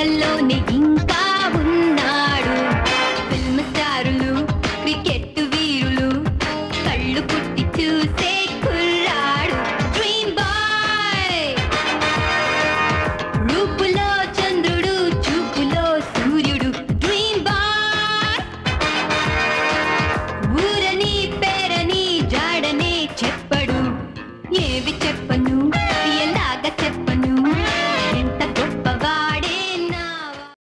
ఆటల్లోనే ఇంకా ఉన్నాడు. Film స్టారులు cricket వీరులు కళ్ళు పుట్టి చూసే కుర్రాడు. Dream boy! రూపులో చంద్రుడు చూపులో సూర్యుడు. Dream boy! ఊరని పేరని జాడనే చెప్పడు. ఏవి చెప్ప